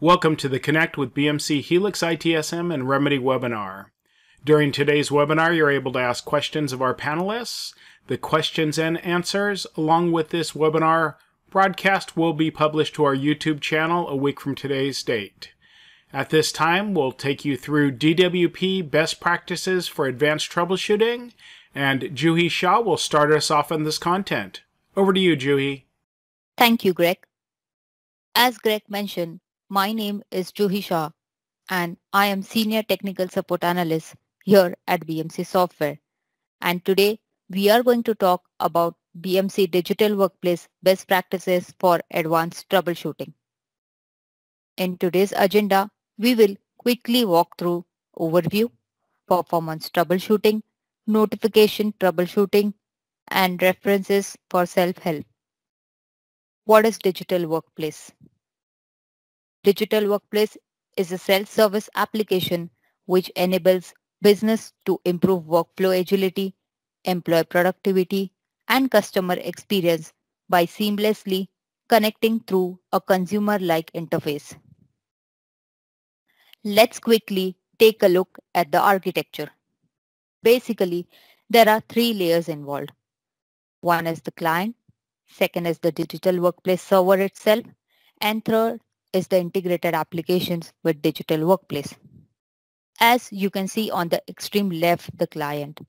Welcome to the Connect with BMC Helix ITSM and Remedy webinar. During today's webinar, you're able to ask questions of our panelists. The questions and answers, along with this webinar broadcast, will be published to our YouTube channel a week from today's date. At this time, we'll take you through DWP best practices for advanced troubleshooting, and Juhi Shah will start us off on this content. Over to you, Juhi. Thank you, Greg. As Greg mentioned, my name is Juhi Shah and I am Senior Technical Support Analyst here at BMC Software. And today we are going to talk about BMC Digital Workplace Best Practices for Advanced Troubleshooting. In today's agenda, we will quickly walk through overview, performance troubleshooting, notification troubleshooting, and references for self-help. What is Digital Workplace? Digital Workplace is a self-service application which enables business to improve workflow agility, employee productivity, and customer experience by seamlessly connecting through a consumer-like interface. Let's quickly take a look at the architecture. Basically, there are three layers involved. One is the client, second is the digital workplace server itself, and third is the integrated applications with digital workplace. As you can see on the extreme left, the client.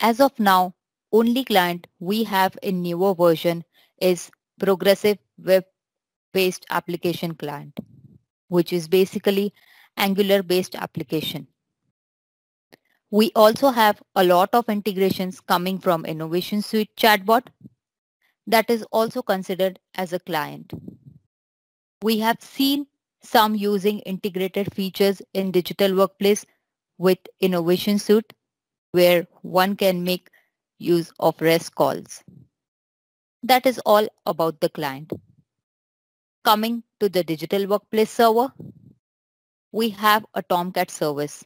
As of now, only client we have in newer version is Progressive Web-based application client, which is basically Angular-based application. We also have a lot of integrations coming from Innovation Suite chatbot that is also considered as a client. We have seen some using integrated features in digital workplace with Innovation Suite where one can make use of REST calls. That is all about the client. Coming to the digital workplace server, we have a Tomcat service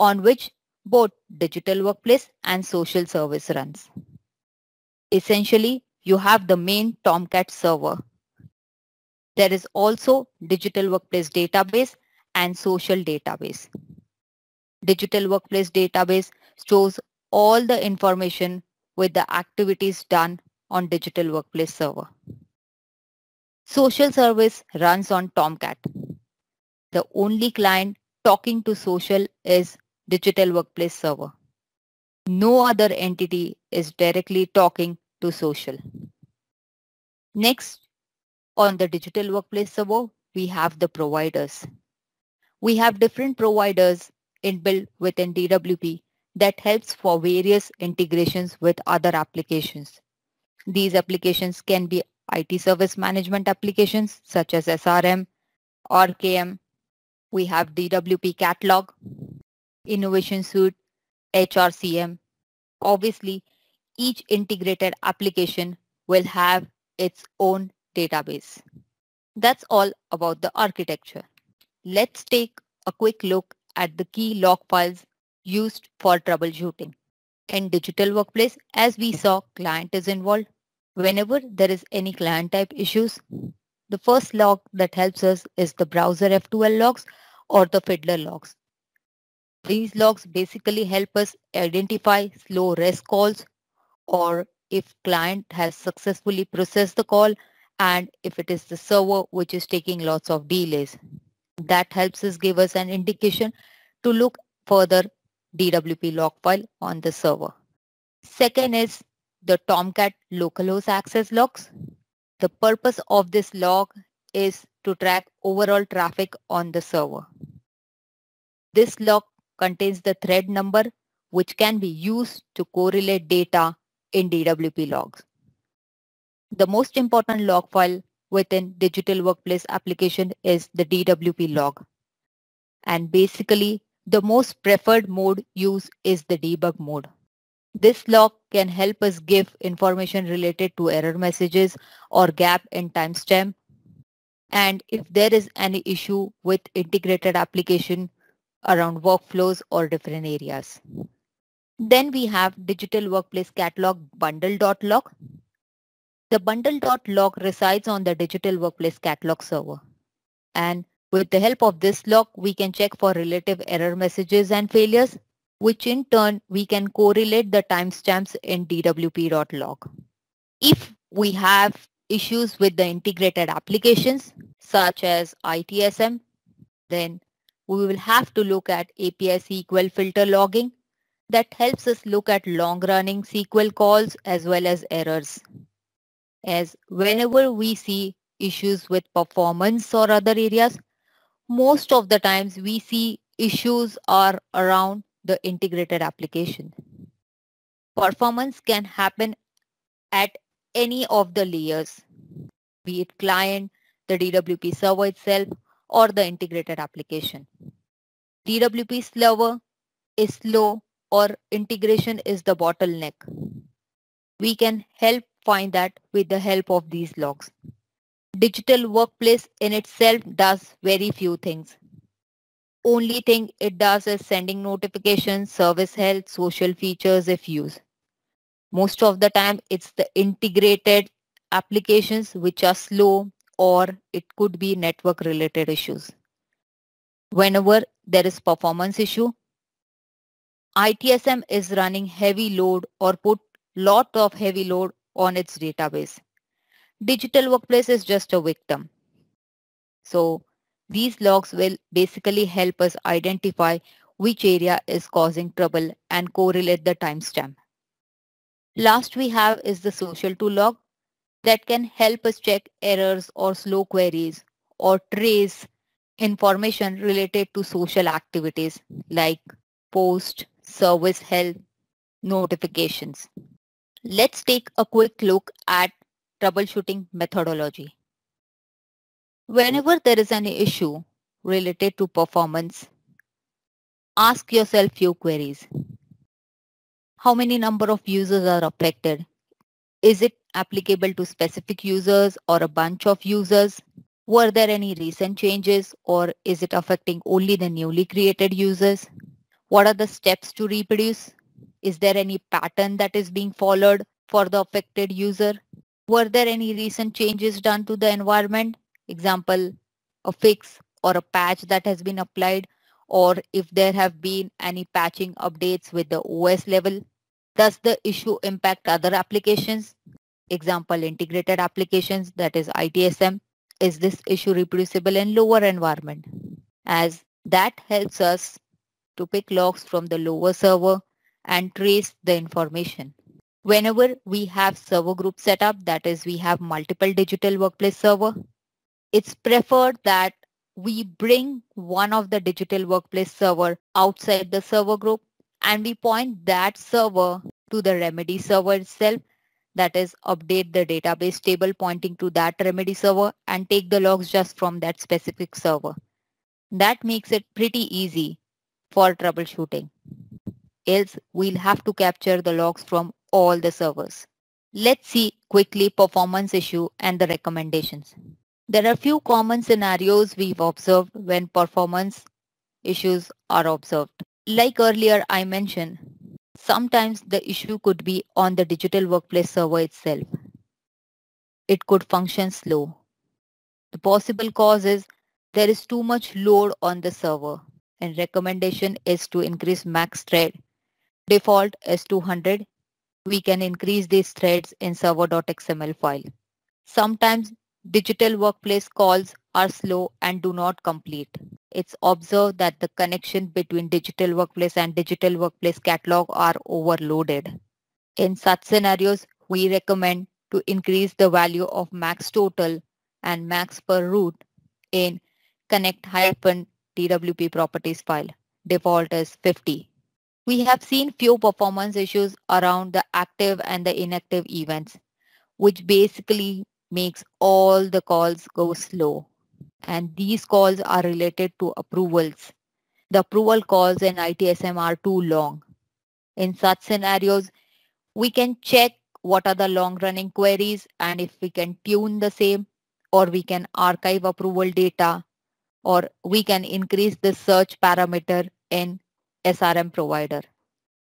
on which both digital workplace and social service runs. Essentially, you have the main Tomcat server there is also digital workplace database and social database. Digital workplace database stores all the information with the activities done on digital workplace server. Social service runs on Tomcat. The only client talking to social is digital workplace server. No other entity is directly talking to social. Next, on the digital workplace server, we have the providers. We have different providers inbuilt within DWP that helps for various integrations with other applications. These applications can be IT service management applications such as SRM, RKM. We have DWP catalog, innovation suite, HRCM. Obviously, each integrated application will have its own database. That's all about the architecture. Let's take a quick look at the key log files used for troubleshooting. In digital workplace, as we saw, client is involved. Whenever there is any client type issues, the first log that helps us is the browser F12 logs or the Fiddler logs. These logs basically help us identify slow REST calls or if client has successfully processed the call and if it is the server which is taking lots of delays. That helps us give us an indication to look further DWP log file on the server. Second is the Tomcat localhost access logs. The purpose of this log is to track overall traffic on the server. This log contains the thread number which can be used to correlate data in DWP logs. The most important log file within digital workplace application is the DWP log. And basically, the most preferred mode used is the debug mode. This log can help us give information related to error messages or gap in timestamp. And if there is any issue with integrated application around workflows or different areas. Then we have digital workplace catalog bundle.log. The bundle.log resides on the Digital Workplace Catalog server and With the help of this log, we can check for relative error messages and failures, which in turn we can correlate the timestamps in dwp.log. If we have issues with the integrated applications such as ITSM, then we will have to look at API SQL filter logging that helps us look at long-running SQL calls as well as errors. As whenever we see issues with performance or other areas, most of the times we see issues are around the integrated application. Performance can happen at any of the layers, be it client, the DWP server itself, or the integrated application. DWP server is slow or integration is the bottleneck. We can help find that with the help of these logs. Digital workplace in itself does very few things. Only thing it does is sending notifications, service health, social features if used. Most of the time it's the integrated applications which are slow or it could be network related issues. Whenever there is performance issue, ITSM is running heavy load or put lot of heavy load on its database. Digital workplace is just a victim. So these logs will basically help us identify which area is causing trouble and correlate the timestamp. Last we have is the social tool log that can help us check errors or slow queries or trace information related to social activities like post, service health, notifications. Let's take a quick look at troubleshooting methodology. Whenever there is an issue related to performance, ask yourself few queries. How many number of users are affected? Is it applicable to specific users or a bunch of users? Were there any recent changes or is it affecting only the newly created users? What are the steps to reproduce? Is there any pattern that is being followed for the affected user? Were there any recent changes done to the environment? Example, a fix or a patch that has been applied or if there have been any patching updates with the OS level. Does the issue impact other applications? Example, integrated applications that is ITSM. Is this issue reproducible in lower environment? As that helps us to pick logs from the lower server and trace the information. Whenever we have server group setup, that is we have multiple digital workplace server, it's preferred that we bring one of the digital workplace server outside the server group and we point that server to the remedy server itself that is update the database table pointing to that remedy server and take the logs just from that specific server. That makes it pretty easy for troubleshooting. Else we'll have to capture the logs from all the servers. Let's see quickly performance issue and the recommendations. There are few common scenarios we've observed when performance issues are observed. Like earlier I mentioned, sometimes the issue could be on the digital workplace server itself. It could function slow. The possible cause is there is too much load on the server and recommendation is to increase max thread. Default is 200. We can increase these threads in server.xml file. Sometimes digital workplace calls are slow and do not complete. It's observed that the connection between digital workplace and digital workplace catalog are overloaded. In such scenarios, we recommend to increase the value of max total and max per route in connect hyphen DWP properties file. Default is 50. We have seen few performance issues around the active and the inactive events, which basically makes all the calls go slow. And these calls are related to approvals. The approval calls in ITSM are too long. In such scenarios, we can check what are the long running queries and if we can tune the same or we can archive approval data or we can increase the search parameter in SRM provider.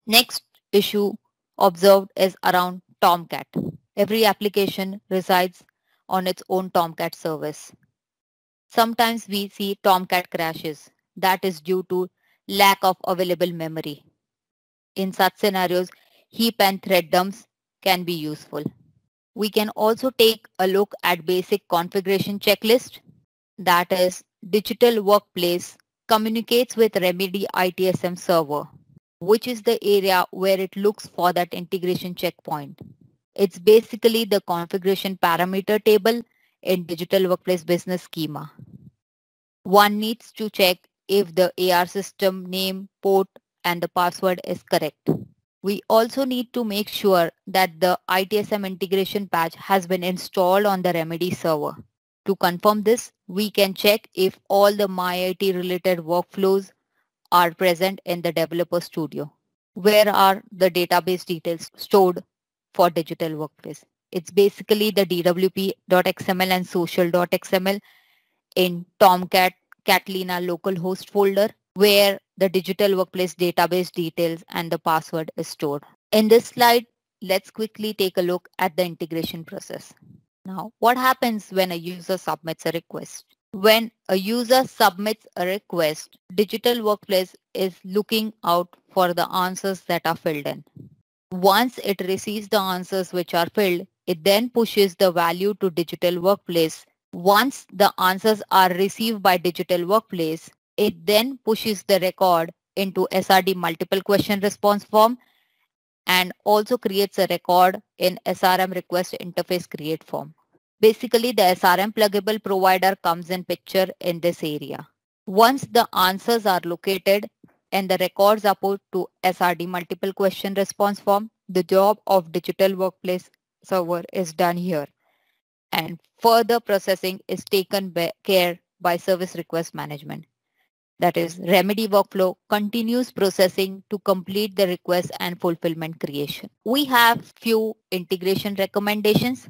Next issue observed is around Tomcat. Every application resides on its own Tomcat service. Sometimes we see Tomcat crashes. That is due to lack of available memory. In such scenarios, heap and thread dumps can be useful. We can also take a look at basic configuration checklist. That is, Digital Workplace communicates with Remedy ITSM server, which is the area where it looks for that integration checkpoint. It's basically the configuration parameter table in Digital Workplace Business Schema. One needs to check if the AR system name, port, and the password is correct. We also need to make sure that the ITSM integration patch has been installed on the Remedy server. To confirm this, we can check if all the MyIT related workflows are present in the Developer Studio. Where are the database details stored for digital workplace? It's basically the dwp.xml and social.xml in Tomcat Catalina localhost folder where the digital workplace database details and the password is stored. In this slide, let's quickly take a look at the integration process. Now, what happens when a user submits a request? When a user submits a request, Digital Workplace is looking out for the answers that are filled in. Once it receives the answers which are filled, it then pushes the value to Digital Workplace. Once the answers are received by Digital Workplace, it then pushes the record into SRD multiple question response form and also creates a record in SRM request interface create form. Basically, the SRM pluggable provider comes in picture in this area. Once the answers are located and the records are put to SRD multiple question response form, the job of digital workplace server is done here. And further processing is taken care by service request management that is remedy workflow continues processing to complete the request and fulfillment creation. We have few integration recommendations.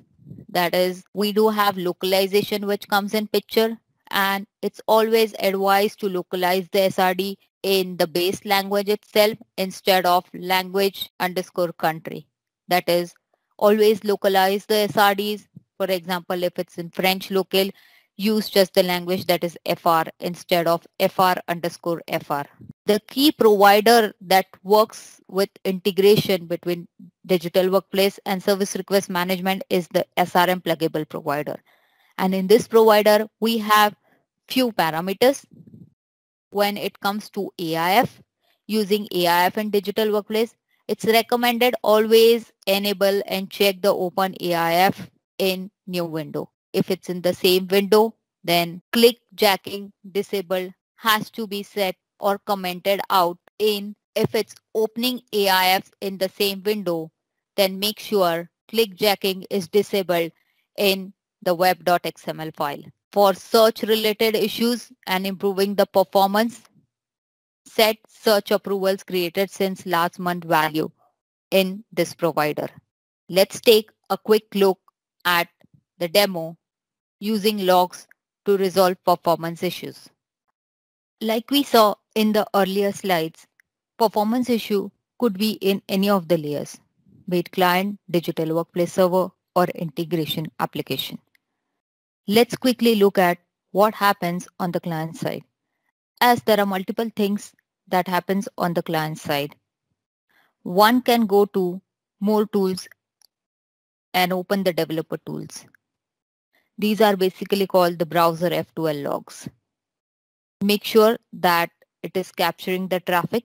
That is, we do have localization which comes in picture and it's always advised to localize the SRD in the base language itself instead of language underscore country. That is, always localize the SRDs. For example, if it's in French local, use just the language that is FR instead of FR underscore FR. The key provider that works with integration between digital workplace and service request management is the SRM pluggable provider. And in this provider, we have few parameters. When it comes to AIF, using AIF in digital workplace, it's recommended always enable and check the open AIF in new window. If it's in the same window, then click jacking disabled has to be set or commented out in if it's opening AIFs in the same window, then make sure click jacking is disabled in the web.xml file. For search related issues and improving the performance, set search approvals created since last month value in this provider. Let's take a quick look at the demo using logs to resolve performance issues. Like we saw in the earlier slides, performance issue could be in any of the layers, be it client, digital workplace server, or integration application. Let's quickly look at what happens on the client side, as there are multiple things that happens on the client side. One can go to more tools and open the developer tools. These are basically called the browser F12 logs. Make sure that it is capturing the traffic.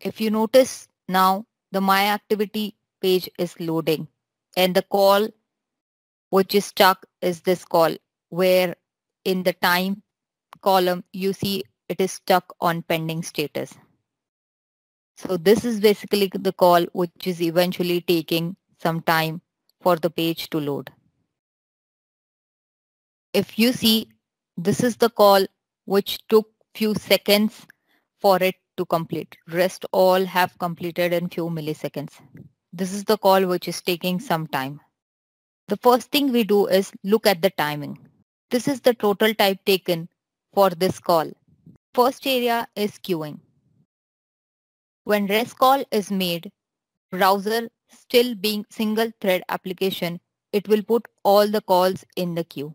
If you notice now the My Activity page is loading and the call which is stuck is this call where in the time column you see it is stuck on pending status. So this is basically the call which is eventually taking some time for the page to load. If you see, this is the call which took few seconds for it to complete. Rest all have completed in few milliseconds. This is the call which is taking some time. The first thing we do is look at the timing. This is the total time taken for this call. First area is queuing. When rest call is made, browser still being single thread application, it will put all the calls in the queue.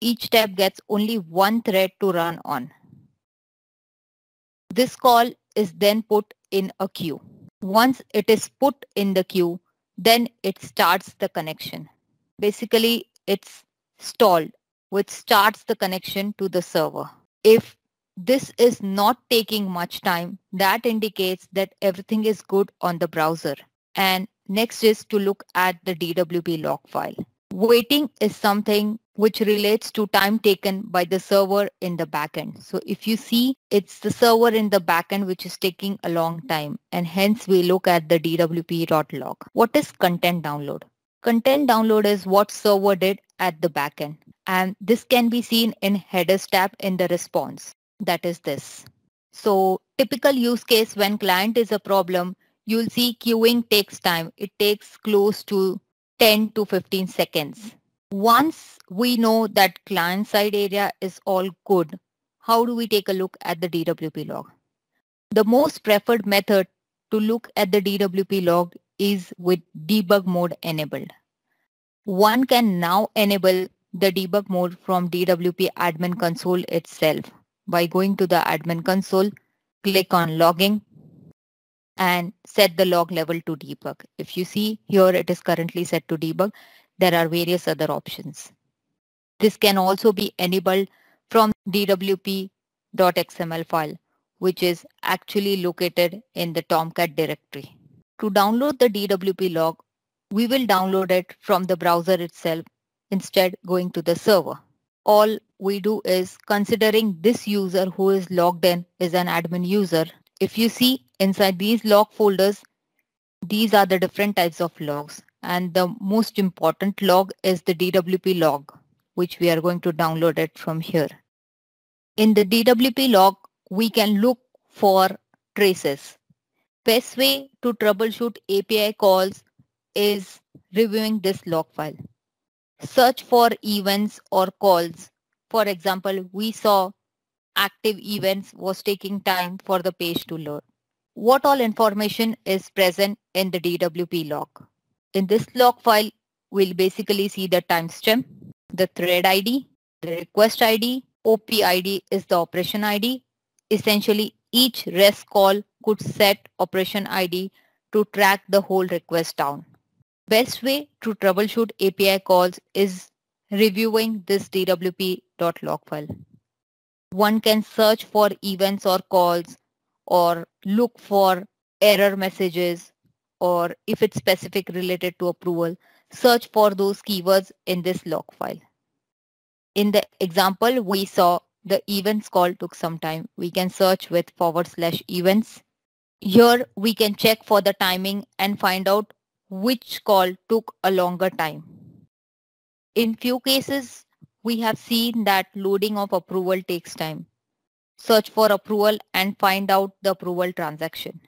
each tab gets only one thread to run on. This call is then put in a queue. Once it is put in the queue, then it starts the connection. Basically, it's stalled, which starts the connection to the server. If this is not taking much time, that indicates that everything is good on the browser. And next is to look at the DWP log file. Waiting is something which relates to time taken by the server in the backend. So if you see, it's the server in the backend which is taking a long time and hence we look at the dwp.log. What is content download? Content download is what server did at the backend and this can be seen in headers tab in the response. That is this. So typical use case when client is a problem, you'll see queuing takes time. It takes close to 10 to 15 seconds. Once we know that client side area is all good, how do we take a look at the DWP log? The most preferred method to look at the DWP log is with debug mode enabled. One can now enable the debug mode from DWP admin console itself by going to the admin console, click on logging and set the log level to debug. If you see here it is currently set to debug, there are various other options. This can also be enabled from dwp.xml file, which is actually located in the Tomcat directory. To download the DWP log, we will download it from the browser itself, instead going to the server. All we do is considering this user who is logged in is an admin user. If you see inside these log folders, these are the different types of logs and the most important log is the DWP log, which we are going to download it from here. In the DWP log, we can look for traces. Best way to troubleshoot API calls is reviewing this log file. Search for events or calls. For example, we saw active events was taking time for the page to load. What all information is present in the DWP log? In this log file, we'll basically see the timestamp, the thread ID, the request ID, OP ID is the operation ID. Essentially, each REST call could set operation ID to track the whole request down. Best way to troubleshoot API calls is reviewing this dwp.log file. One can search for events or calls or look for error messages or if it's specific related to approval, search for those keywords in this log file. In the example, we saw the events call took some time. We can search with forward slash events. Here we can check for the timing and find out which call took a longer time. In few cases, we have seen that loading of approval takes time. Search for approval and find out the approval transaction.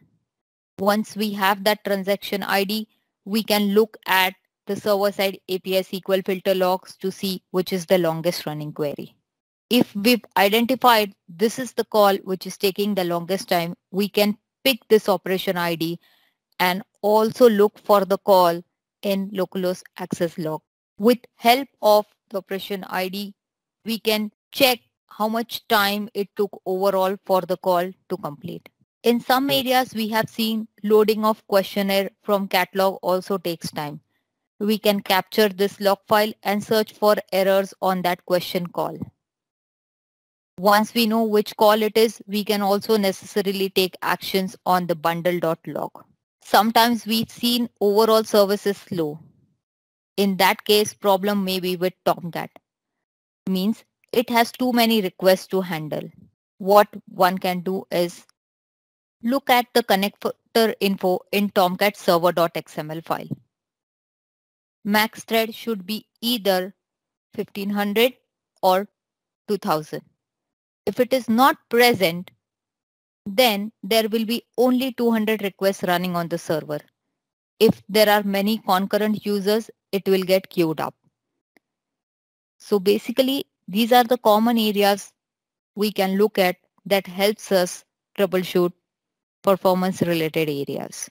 Once we have that transaction ID, we can look at the server-side API SQL filter logs to see which is the longest running query. If we've identified this is the call which is taking the longest time, we can pick this operation ID and also look for the call in localhost access log. With help of the operation ID, we can check how much time it took overall for the call to complete. In some areas, we have seen loading of questionnaire from catalog also takes time. We can capture this log file and search for errors on that question call. Once we know which call it is, we can also necessarily take actions on the bundle.log. Sometimes we've seen overall services slow. In that case, problem may be with Tomcat. Means it has too many requests to handle. What one can do is look at the connector info in Tomcat server.xml file. Max thread should be either 1500 or 2000. If it is not present, then there will be only 200 requests running on the server. If there are many concurrent users, it will get queued up. So basically, these are the common areas we can look at that helps us troubleshoot performance related areas.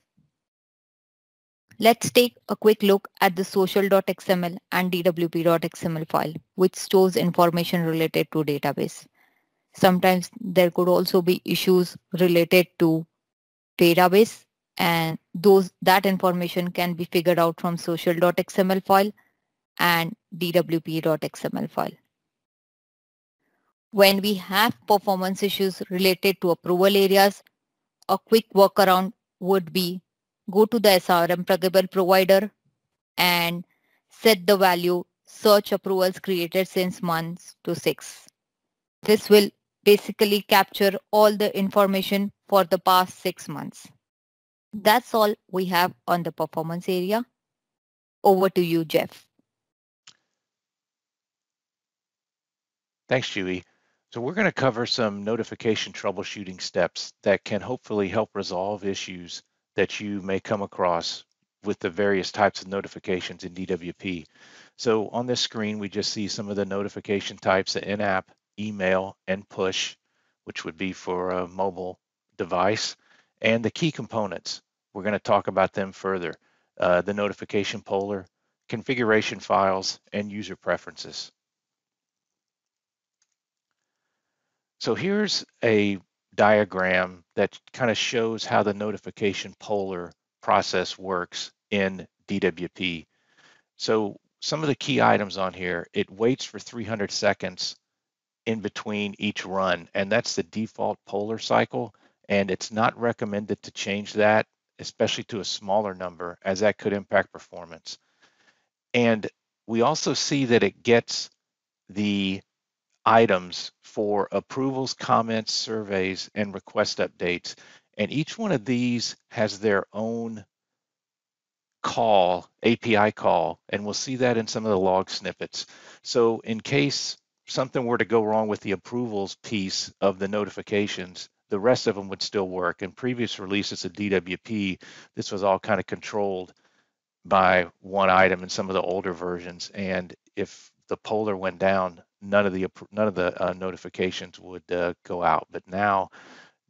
Let's take a quick look at the social.xml and dwp.xml file, which stores information related to database. Sometimes there could also be issues related to database and those that information can be figured out from social.xml file and dwp.xml file. When we have performance issues related to approval areas, a quick workaround would be go to the SRM pluggable provider and set the value search approvals created since months to 6. This will basically capture all the information for the past 6 months. That's all we have on the performance area. Over to you, Jeff. Thanks, Juhi. So we're going to cover some notification troubleshooting steps that can hopefully help resolve issues that you may come across with the various types of notifications in DWP. So on this screen, we just see some of the notification types, the in-app, email, and push, which would be for a mobile device, and the key components. We're going to talk about them further. Uh, the notification poller, configuration files, and user preferences. So here's a diagram that kind of shows how the notification poller process works in DWP. So some of the key items on here, it waits for 300 seconds in between each run, and that's the default poller cycle. And it's not recommended to change that, especially to a smaller number, as that could impact performance. And we also see that it gets the items for approvals, comments, surveys, and request updates. And each one of these has their own call, API call, and we'll see that in some of the log snippets. So in case something were to go wrong with the approvals piece of the notifications, the rest of them would still work. In previous releases of DWP, this was all kind of controlled by one item in some of the older versions. And if the poller went down, none of the none of the uh, notifications would uh, go out. But now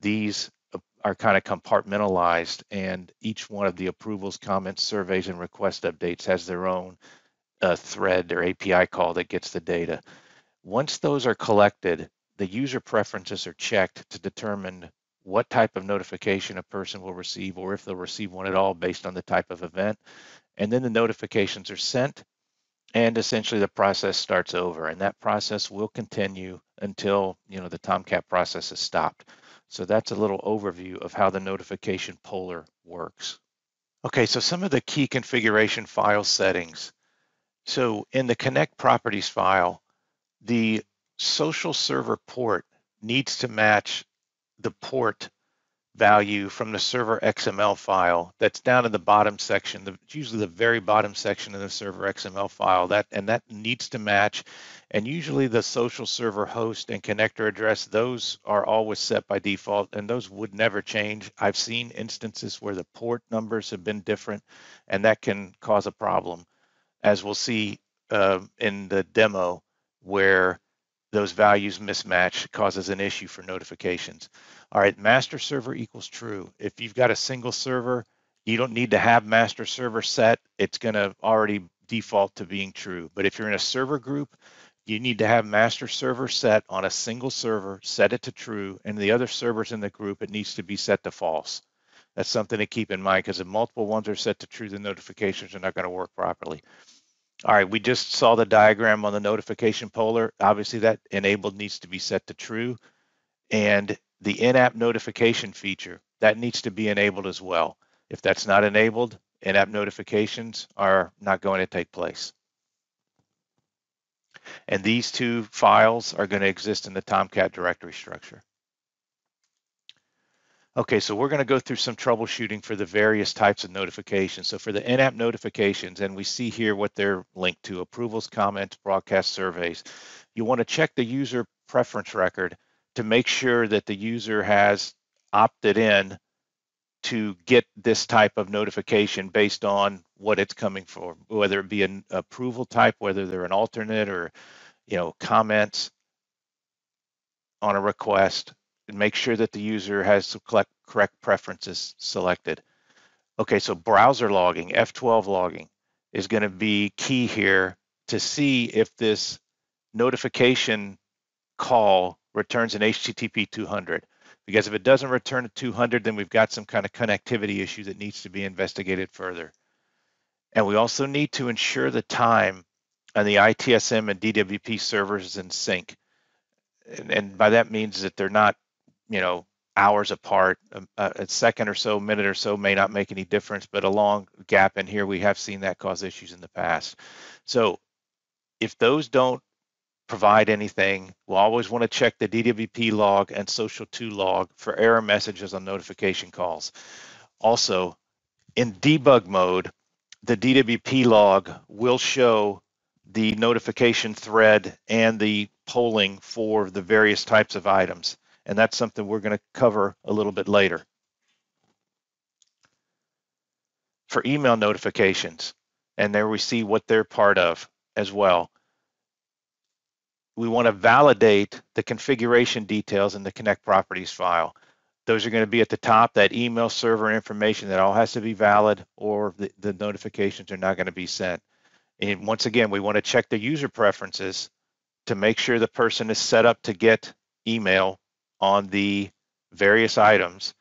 these uh, are kind of compartmentalized, and each one of the approvals, comments, surveys, and request updates has their own uh, thread or API call that gets the data. Once those are collected, the user preferences are checked to determine what type of notification a person will receive or if they'll receive one at all based on the type of event. And then the notifications are sent and essentially the process starts over and that process will continue until you know the tomcat process is stopped. So that's a little overview of how the notification poller works. Okay so some of the key configuration file settings. So in the connect properties file the social server port needs to match the port value from the server XML file that's down in the bottom section, the, usually the very bottom section of the server XML file that and that needs to match. And usually the social server host and connector address, those are always set by default and those would never change. I've seen instances where the port numbers have been different and that can cause a problem as we'll see uh, in the demo where those values mismatch causes an issue for notifications. All right, master server equals true. If you've got a single server, you don't need to have master server set. It's going to already default to being true. But if you're in a server group, you need to have master server set on a single server, set it to true, and the other servers in the group, it needs to be set to false. That's something to keep in mind because if multiple ones are set to true, the notifications are not going to work properly. All right, we just saw the diagram on the notification poller. Obviously that enabled needs to be set to true. And the in-app notification feature, that needs to be enabled as well. If that's not enabled, in-app notifications are not going to take place. And these two files are going to exist in the Tomcat directory structure. Okay, so we're going to go through some troubleshooting for the various types of notifications. So for the in-app notifications, and we see here what they're linked to, approvals, comments, broadcast surveys. You want to check the user preference record to make sure that the user has opted in to get this type of notification based on what it's coming for, whether it be an approval type, whether they're an alternate or, you know, comments on a request and make sure that the user has the correct preferences selected. Okay, so browser logging, F12 logging is going to be key here to see if this notification call returns an HTTP 200. Because if it doesn't return a 200, then we've got some kind of connectivity issue that needs to be investigated further. And we also need to ensure the time on the ITSM and DWP servers is in sync. And, and by that means that they're not, you know, hours apart. Um, a, a, second or so, minute or so may not make any difference, but a long gap in here, we have seen that cause issues in the past. So if those don't provide anything, we'll always want to check the DWP log and Social 2 log for error messages on notification calls. Also, in debug mode, the DWP log will show the notification thread and the polling for the various types of items. And that's something we're going to cover a little bit later. For email notifications, and there we see what they're part of as well. We want to validate the configuration details in the Connect Properties file. Those are going to be at the top, that email server information that all has to be valid or the, the notifications are not going to be sent. And once again, we want to check the user preferences to make sure the person is set up to get email on the various items,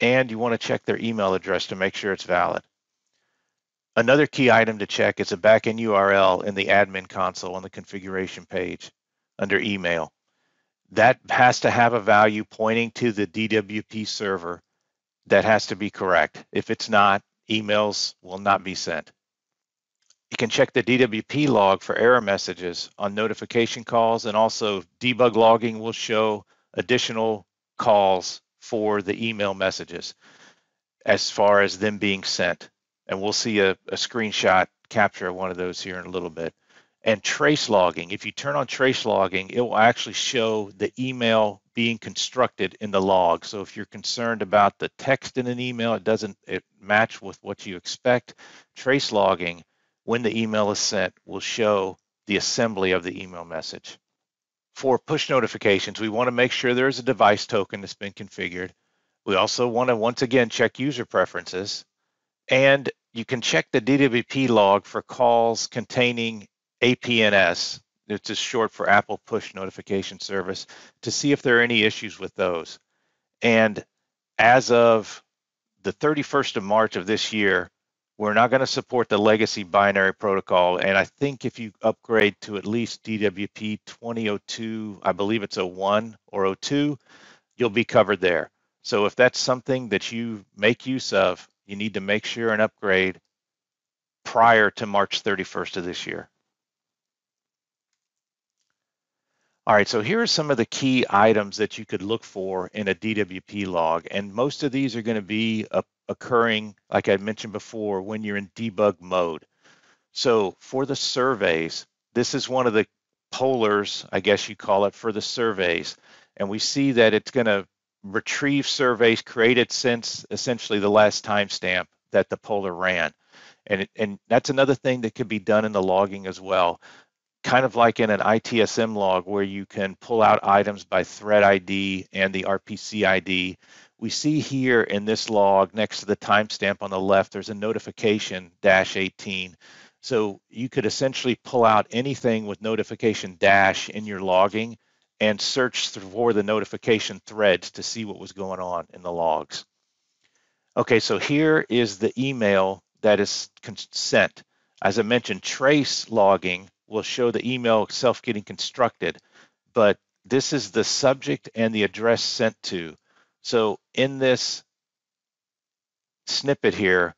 and you want to check their email address to make sure it's valid. Another key item to check is a backend URL in the admin console on the configuration page under email. That has to have a value pointing to the DWP server that has to be correct. If it's not, emails will not be sent. You can check the DWP log for error messages on notification calls and also debug logging will show additional calls for the email messages as far as them being sent. And we'll see a, a screenshot capture of one of those here in a little bit. And trace logging, if you turn on trace logging, it will actually show the email being constructed in the log. So if you're concerned about the text in an email, it doesn't it match with what you expect, trace logging, when the email is sent, will show the assembly of the email message for push notifications, we want to make sure there's a device token that's been configured. We also want to once again check user preferences and you can check the DWP log for calls containing APNS, which is short for Apple Push Notification Service, to see if there are any issues with those. And as of the 31st of March of this year, we're not going to support the legacy binary protocol. And I think if you upgrade to at least DWP 2002, I believe it's 01 or 02, you'll be covered there. So if that's something that you make use of, you need to make sure and upgrade prior to March 31st of this year. All right, so here are some of the key items that you could look for in a DWP log, and most of these are going to be occurring, like I mentioned before, when you're in debug mode. So for the surveys, this is one of the pollers, I guess you call it, for the surveys, and we see that it's going to retrieve surveys created since essentially the last timestamp that the poller ran. And, it, and that's another thing that could be done in the logging as well kind of like in an ITSM log where you can pull out items by thread ID and the RPC ID. We see here in this log next to the timestamp on the left, there's a notification dash 18. So you could essentially pull out anything with notification dash in your logging and search for the notification threads to see what was going on in the logs. Okay, so here is the email that is sent. As I mentioned, trace logging will show the email itself getting constructed, but this is the subject and the address sent to. So in this snippet here,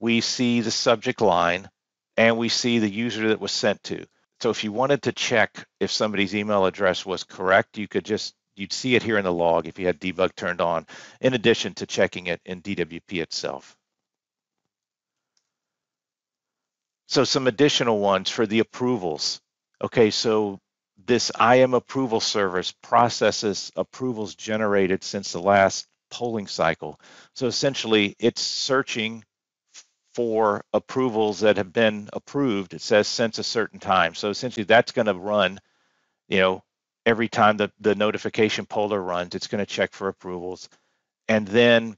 we see the subject line and we see the user that was sent to. So if you wanted to check if somebody's email address was correct, you could just, you'd see it here in the log if you had debug turned on, in addition to checking it in DWP itself. So some additional ones for the approvals. Okay, so this IAM approval service processes approvals generated since the last polling cycle. So essentially it's searching for approvals that have been approved. It says since a certain time. So essentially that's going to run, you know, every time the, the notification poller runs, it's going to check for approvals. And then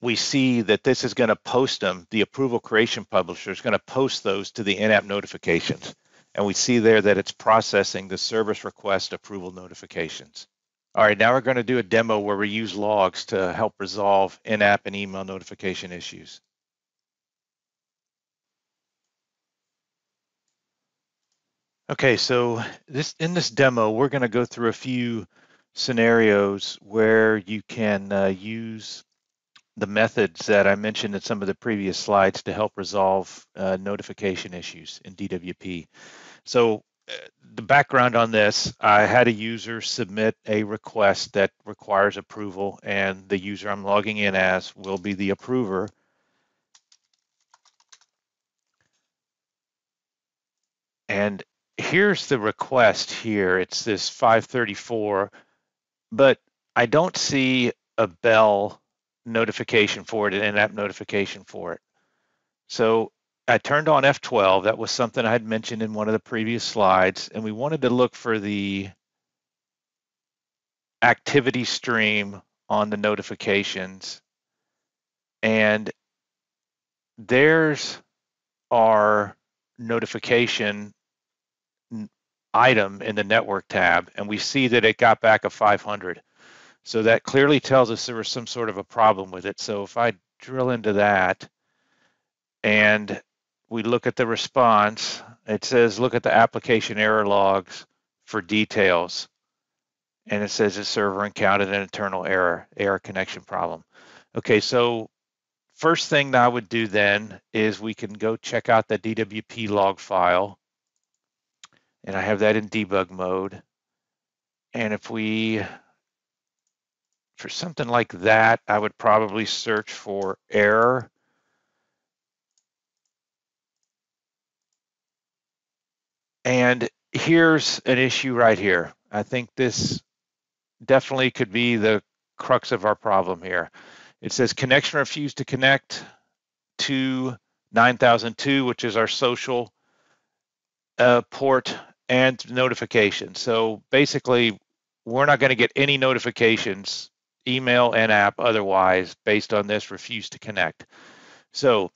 we see that this is going to post them, the approval creation publisher is going to post those to the in-app notifications. And we see there that it's processing the service request approval notifications. All right, now we're going to do a demo where we use logs to help resolve in-app and email notification issues. Okay, so this in this demo, we're going to go through a few scenarios where you can uh, use the methods that I mentioned in some of the previous slides to help resolve uh, notification issues in DWP. So uh, the background on this, I had a user submit a request that requires approval and the user I'm logging in as will be the approver. And here's the request here. It's this 534, but I don't see a bell notification for it, an in-app notification for it. So I turned on F12. That was something I had mentioned in one of the previous slides, and we wanted to look for the activity stream on the notifications. And there's our notification item in the network tab, and we see that it got back a 500. So that clearly tells us there was some sort of a problem with it. So if I drill into that and we look at the response, it says look at the application error logs for details. And it says the server encountered an internal error, error connection problem. Okay, so first thing that I would do then is we can go check out the DWP log file. And I have that in debug mode. And if we for something like that, I would probably search for error. And here's an issue right here. I think this definitely could be the crux of our problem here. It says connection refused to connect to 9002, which is our social uh, port and notification. So basically, we're not going to get any notifications email and app otherwise based on this refuse to connect. So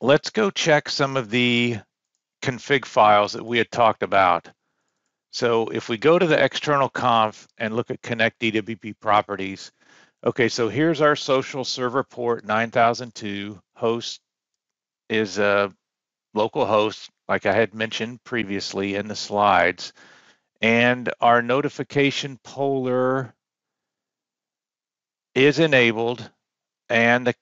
let's go check some of the config files that we had talked about. So if we go to the external conf and look at connect DWP properties, okay, so here's our social server port 9002 host is a local host, like I had mentioned previously in the slides. And our notification poller is enabled and the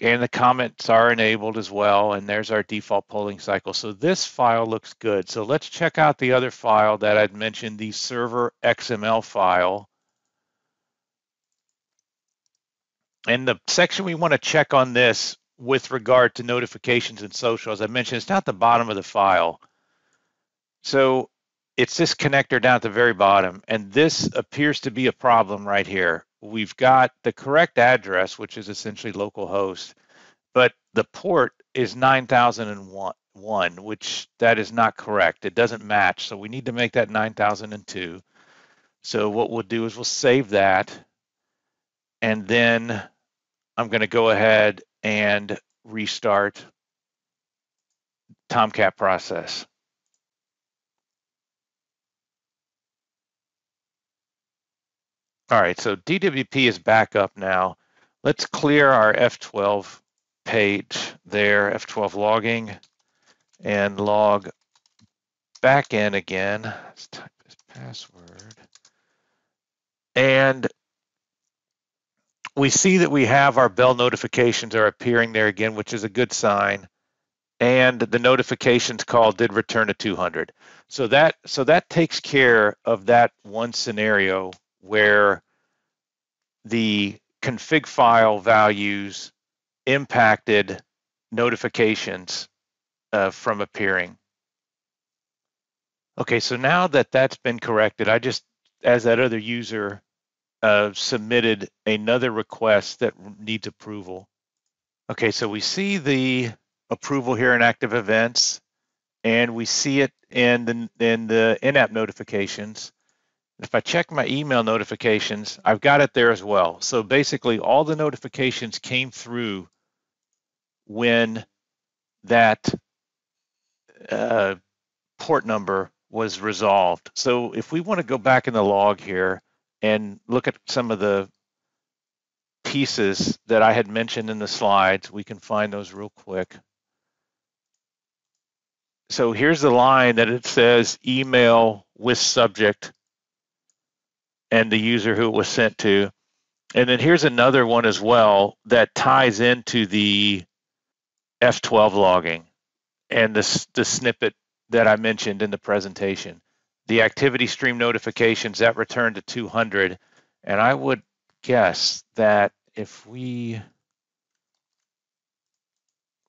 and the comments are enabled as well and there's our default polling cycle. So this file looks good. So let's check out the other file that I'd mentioned the server XML file. And the section we want to check on this with regard to notifications and social as I mentioned it's not the bottom of the file. So it's this connector down at the very bottom and this appears to be a problem right here we've got the correct address, which is essentially localhost, but the port is 9001, which that is not correct. It doesn't match. So we need to make that 9002. So what we'll do is we'll save that. And then I'm going to go ahead and restart Tomcat process. All right, so DWP is back up now. Let's clear our F12 page there, F12 logging, and log back in again. Let's type this password. And we see that we have our bell notifications are appearing there again, which is a good sign. And the notifications call did return a 200. So that so that takes care of that one scenario where the config file values impacted notifications uh, from appearing. Okay, so now that that's been corrected, I just, as that other user, uh, submitted another request that needs approval. Okay, so we see the approval here in active events, and we see it in the in the in-app notifications. If I check my email notifications, I've got it there as well. So basically all the notifications came through when that uh, port number was resolved. So if we want to go back in the log here and look at some of the pieces that I had mentioned in the slides, we can find those real quick. So here's the line that it says email with subject and the user who it was sent to. And then here's another one as well that ties into the F12 logging and the, the snippet that I mentioned in the presentation. The activity stream notifications that return to 200. And I would guess that if we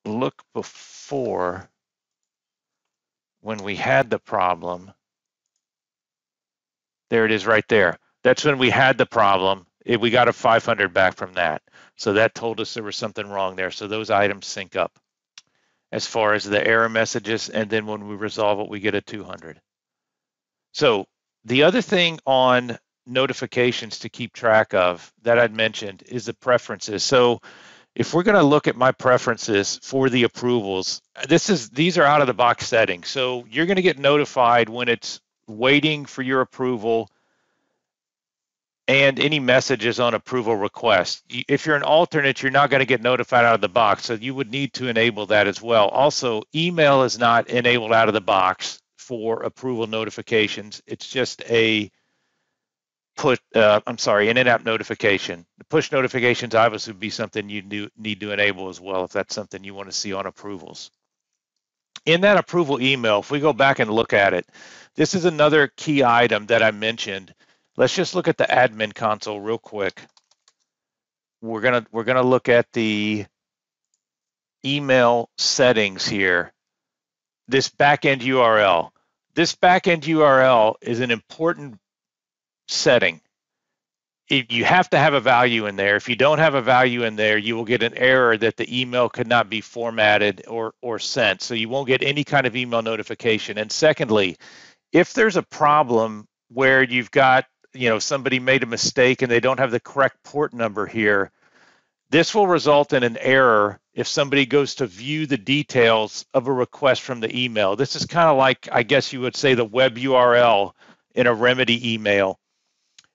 look before when we had the problem, there it is right there. That's when we had the problem. It, we got a 500 back from that. So that told us there was something wrong there. So those items sync up as far as the error messages. And then when we resolve it, we get a 200. So the other thing on notifications to keep track of that I'd mentioned is the preferences. So if we're going to look at my preferences for the approvals, this is these are out of the box settings. So you're going to get notified when it's waiting for your approval and any messages on approval request. If you're an alternate, you're not going to get notified out of the box. So you would need to enable that as well. Also, email is not enabled out of the box for approval notifications. It's just a put, uh, I'm sorry, an in-app notification. The push notifications obviously would be something you need to enable as well if that's something you want to see on approvals. In that approval email, if we go back and look at it, this is another key item that I mentioned Let's just look at the admin console real quick. We're gonna we're gonna look at the email settings here. This backend URL. This backend URL is an important setting. If you have to have a value in there. If you don't have a value in there, you will get an error that the email could not be formatted or or sent. So you won't get any kind of email notification. And secondly, if there's a problem where you've got you know somebody made a mistake and they don't have the correct port number here this will result in an error if somebody goes to view the details of a request from the email this is kind of like i guess you would say the web url in a remedy email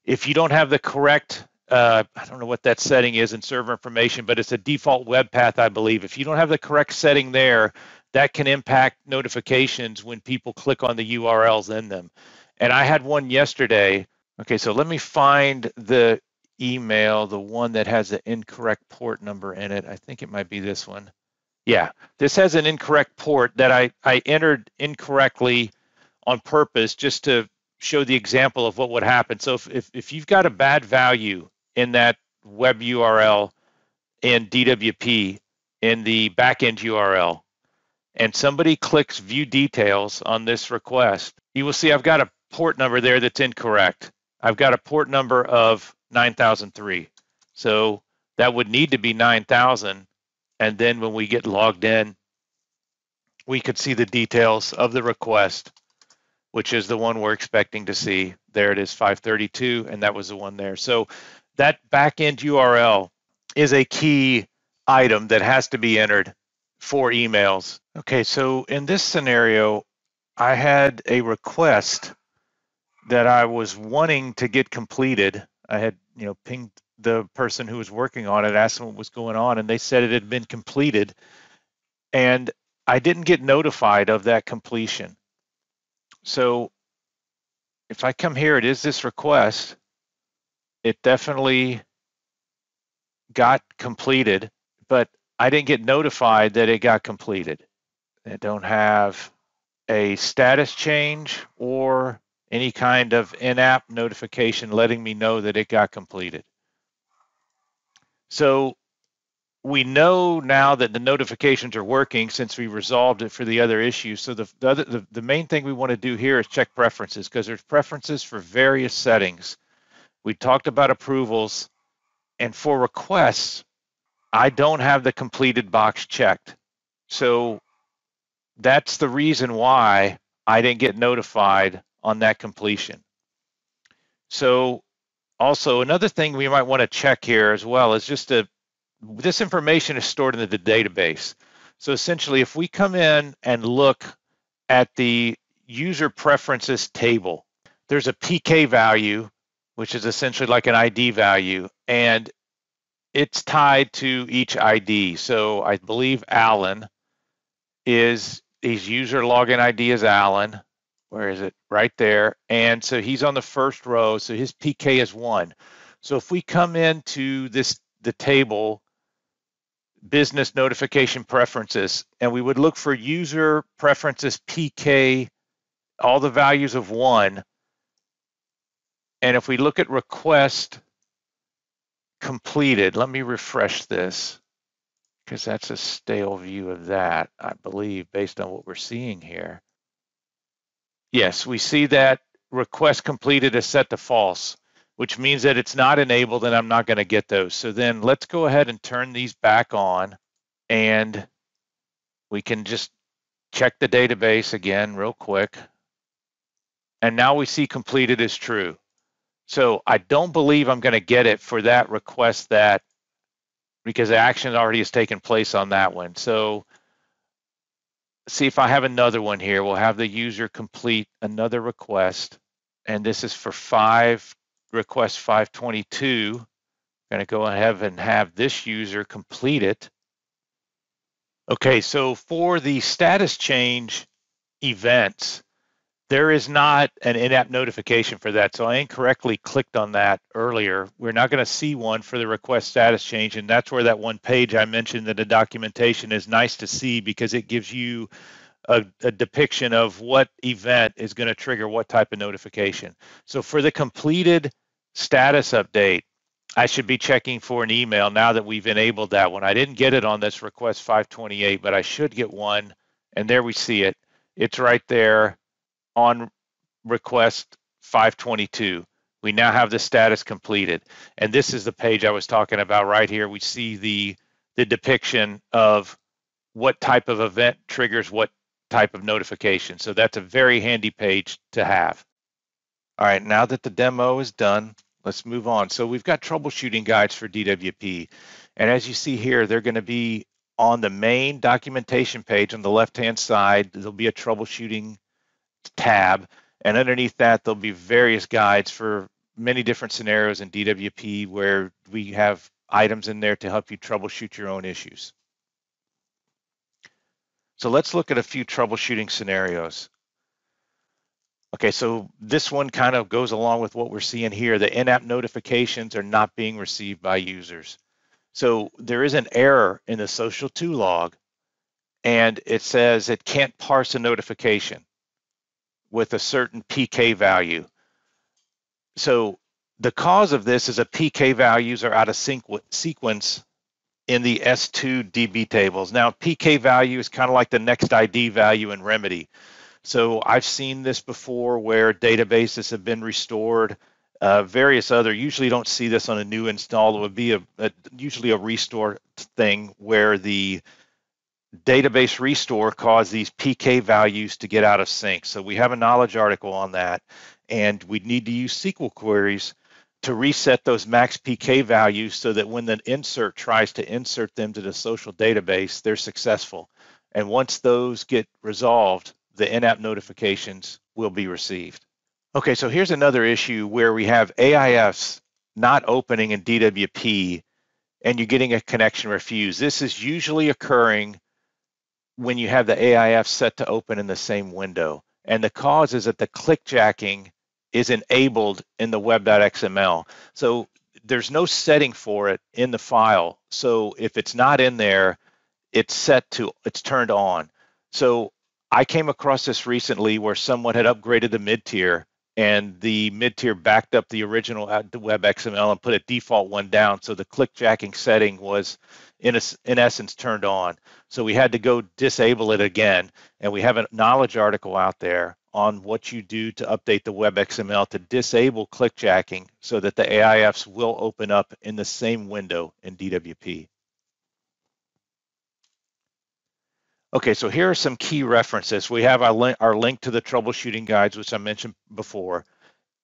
if you don't have the correct uh, I don't know what that setting is in server information, but it's a default web path, I believe. If you don't have the correct setting there, that can impact notifications when people click on the URLs in them. And I had one yesterday Okay, so let me find the email, the one that has the incorrect port number in it. I think it might be this one. Yeah, this has an incorrect port that I, I entered incorrectly on purpose just to show the example of what would happen. So if, if, if you've got a bad value in that web URL in DWP in the backend URL, and somebody clicks view details on this request, you will see I've got a port number there that's incorrect. I've got a port number of 9003. So that would need to be 9000. And then when we get logged in, we could see the details of the request, which is the one we're expecting to see. There it is, 532, and that was the one there. So that backend URL is a key item that has to be entered for emails. Okay, so in this scenario, I had a request that I was wanting to get completed. I had, you know, pinged the person who was working on it, asked them what was going on, and they said it had been completed. And I didn't get notified of that completion. So if I come here, it is this request. It definitely got completed, but I didn't get notified that it got completed. I don't have a status change or any kind of in-app notification letting me know that it got completed. So we know now that the notifications are working since we resolved it for the other issues. So the, the, other, the, the main thing we want to do here is check preferences because there's preferences for various settings. We talked about approvals and for requests, I don't have the completed box checked. So that's the reason why I didn't get notified on that completion. So also another thing we might want to check here as well is just to, this information is stored in the database. So essentially, if we come in and look at the user preferences table, there's a PK value, which is essentially like an ID value, and it's tied to each ID. So I believe Alan is his user login ID is Alan. Where is it? Right there. And so he's on the first row. So his PK is one. So if we come into this the table business notification preferences and we would look for user preferences PK all the values of one and if we look at request completed let me refresh this because that's a stale view of that, I believe, based on what we're seeing here. Yes, we see that request completed is set to false, which means that it's not enabled and I'm not going to get those. So then let's go ahead and turn these back on and we can just check the database again real quick. And now we see completed is true. So I don't believe I'm going to get it for that request that because the action already has taken place on that one. So see if I have another one here. We'll have the user complete another request. And this is for five request 522. I'm going to go ahead and have this user complete it. Okay, so for the status change events, there is not an in-app notification for that. So I incorrectly clicked on that earlier. We're not going to see one for the request status change. And that's where that one page I mentioned that the documentation is nice to see because it gives you a, a depiction of what event is going to trigger what type of notification. So for the completed status update, I should be checking for an email now that we've enabled that one. I didn't get it on this request 528, but I should get one. And there we see it. It's right there on request 522. We now have the status completed. And this is the page I was talking about right here. We see the, the depiction of what type of event triggers what type of notification. So that's a very handy page to have. All right, now that the demo is done, let's move on. So we've got troubleshooting guides for DWP. And as you see here, they're going to be on the main documentation page on the left-hand side. There'll be a troubleshooting tab. And underneath that, there'll be various guides for many different scenarios in DWP where we have items in there to help you troubleshoot your own issues. So let's look at a few troubleshooting scenarios. Okay, so this one kind of goes along with what we're seeing here. The in-app notifications are not being received by users. So there is an error in the social 2 log, and it says it can't parse a notification with a certain PK value. So the cause of this is a PK values are out of sequence in the S2 DB tables. Now, PK value is kind of like the next ID value in Remedy. So I've seen this before where databases have been restored. Uh, various other, usually don't see this on a new install. It would be a, a usually a restore thing where the database restore caused these PK values to get out of sync. So we have a knowledge article on that, and we need to use SQL queries to reset those max PK values so that when the insert tries to insert them to the social database, they're successful. And once those get resolved, the in-app notifications will be received. Okay, so here's another issue where we have AIFs not opening in DWP and you're getting a connection refused. This is usually occurring when you have the AIF set to open in the same window. And the cause is that the clickjacking is enabled in the web.xml. So there's no setting for it in the file. So if it's not in there, it's set to, it's turned on. So I came across this recently where someone had upgraded the mid-tier and the mid-tier backed up the original web XML and put a default one down. So the clickjacking setting was in, a, in essence turned on. So we had to go disable it again. And we have a knowledge article out there on what you do to update the web XML to disable clickjacking so that the AIFs will open up in the same window in DWP. Okay, so here are some key references. We have our our link to the troubleshooting guides, which I mentioned before.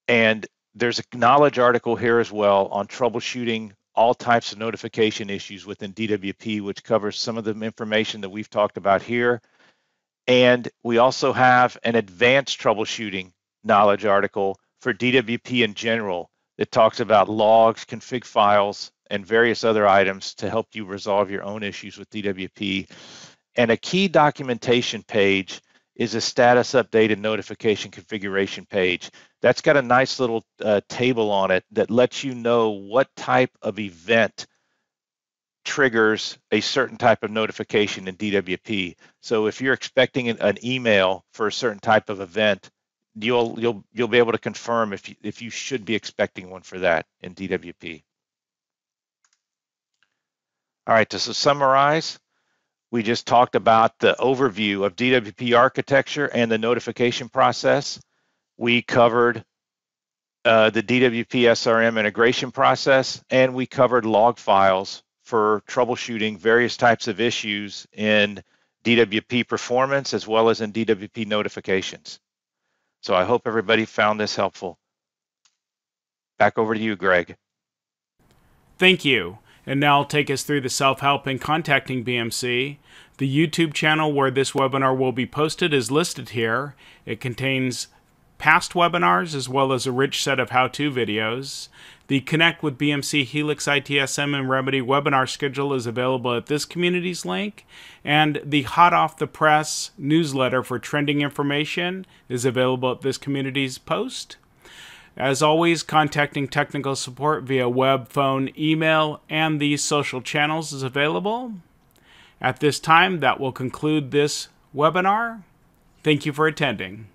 And there's a knowledge article here as well on troubleshooting all types of notification issues within DWP, which covers some of the information that we've talked about here. And we also have an advanced troubleshooting knowledge article for DWP in general that talks about logs, config files, and various other items to help you resolve your own issues with DWP. And a key documentation page is a status update and notification configuration page. That's got a nice little uh, table on it that lets you know what type of event triggers a certain type of notification in DWP. So if you're expecting an, email for a certain type of event, you'll you'll you'll be able to confirm if you, if you should be expecting one for that in DWP. All right, to summarize, we just talked about the overview of DWP architecture and the notification process. We covered uh, the DWP SRM integration process, and we covered log files for troubleshooting various types of issues in DWP performance as well as in DWP notifications. So I hope everybody found this helpful. Back over to you, Greg. Thank you. And now take us through the self-help in contacting BMC. The YouTube channel where this webinar will be posted is listed here. It contains past webinars as well as a rich set of how-to videos. The Connect with BMC Helix ITSM and Remedy webinar schedule is available at this community's link, and the Hot Off the Press newsletter for trending information is available at this community's post. As always, contacting technical support via web, phone, email, and these social channels is available. At this time, that will conclude this webinar. Thank you for attending.